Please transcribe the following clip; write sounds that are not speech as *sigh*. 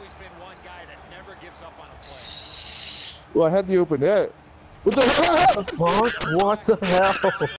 always been one guy that never gives up on a play. Well, I had the open net. What the hell? Fuck, what the hell? *laughs*